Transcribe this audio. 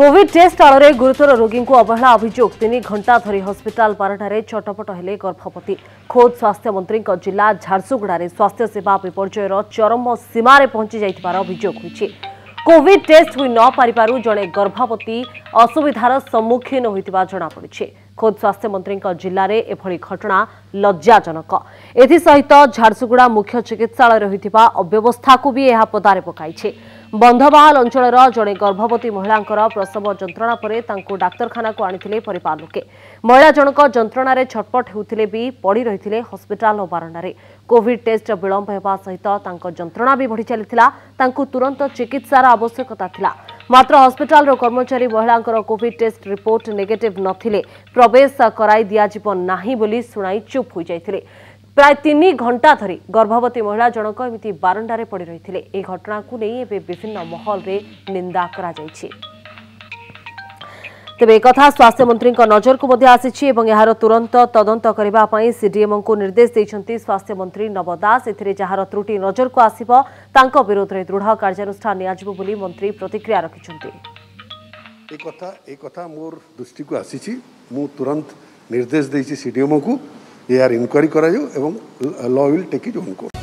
Covid test ଆଳରେ ଗୁରୁତର ରୋଗୀଙ୍କୁ ଅବହେଳା ଅଭିଯୋଗ ତିନି ଘଣ୍ଟା ଧରି ହସ୍ପିଟାଲ ପାରଠାରେ ଛଟପଟ ହେଲେ ଗର୍ଭବତୀ ଖୋଦ୍ ସ୍ୱାସ୍ଥ୍ୟମନ୍ତ୍ରୀଙ୍କ ଜିଲ୍ଲା ଝାରସୁଗୁଡ଼ାରେ ସ୍ୱାସ୍ଥ୍ୟସେବା ବିପର୍ଯ୍ୟୟର ଚରମ ସୀମାରେ ପହଞ୍ଚି ଯାଇଥିବାର ଅଭିଯୋଗ ହୋଇଛି କୋଭିଡ୍ ଟେଷ୍ଟ ହୋଇ ନପାରିବାରୁ ଜଣେ ଗର୍ଭବତୀ ଅସୁବିଧାର ସମ୍ମୁଖୀନ ହୋଇଥିବା ଜଣାପଡ଼ିଛି ଖୋଦ୍ ସ୍ୱାସ୍ଥ୍ୟମନ୍ତ୍ରୀଙ୍କ ଜିଲ୍ଲାରେ ଏଭଳି ଘଟଣା ଲଜ୍ଜାଜନକ ଏଥିସହିତ ଝାରସୁଗୁଡ଼ା ମୁଖ୍ୟ ଚିକିତ୍ସାଳୟରେ ହୋଇଥିବା ଅବ୍ୟବସ୍ଥାକୁ ବି ଏହା ପଦାରେ ପକାଇଛି ବନ୍ଧବାହାଲ ଅଞ୍ଚଳର ଜଣେ ଗର୍ଭବତୀ ମହିଳାଙ୍କର ପ୍ରସବ ଯନ୍ତ୍ରଣା ପରେ ତାଙ୍କୁ ଡାକ୍ତରଖାନାକୁ ଆଣିଥିଲେ ପରିବାର ଲୋକେ ମହିଳା ଜଣକ ଯନ୍ତ୍ରଣାରେ ଛଟପଟ ହେଉଥିଲେ ବି ପଡ଼ି ରହିଥିଲେ ହସ୍ପିଟାଲ ବାରଣ୍ଡାରେ କୋଭିଡ ଟେଷ୍ଟ ବିଳମ୍ବ ହେବା ସହିତ ତାଙ୍କ ଯନ୍ତ୍ରଣା ବି ବଢ଼ି ଚାଲିଥିଲା ତାଙ୍କୁ ତୁରନ୍ତ ଚିକିତ୍ସାର ଆବଶ୍ୟକତା ଥିଲା ମାତ୍ର ହସ୍ପିଟାଲର କର୍ମଚାରୀ ମହିଳାଙ୍କର କୋଭିଡ ଟେଷ୍ଟ ରିପୋର୍ଟ ନେଗେଟିଭ୍ ନଥିଲେ ପ୍ରବେଶ କରାଇ ଦିଆଯିବ ନାହିଁ ବୋଲି ଶୁଣାଇ ଚୁପ୍ ହୋଇଯାଇଥିଲେ প্রায় তিন ঘণ্টা ধরে গর্ভবতী মহিলা জনক এমিতি বারণ্ডারে পড়ে রয়েছে এই ঘটনাকে নিয়ে এবে বিভিন্ন মহলরে নিন্দা করা যাইছে তেবে একথা স্বাস্থ্যমন্ত্রী নজরক আসিছি এবং এর তুরন্ত তদন্ত করা সিডিএম কু নির্দেশ দিয়েছেন স্বাস্থ্যমন্ত্রী নব দাস এতে যার ত্রুটি নজরক আসব তা বিরোধে দৃঢ় কার্যানুষ্ঠান নিয়াযব বলে মন্ত্রী প্রতিক্রিয়া রাখি এই কথা এই কথা মোর দৃষ্টিকু আসিছি মু তুরন্ত নির্দেশ দিয়েছি সিডিএম কু এয়ার ইনকোয়ারি করা যাও এবং law will take it on court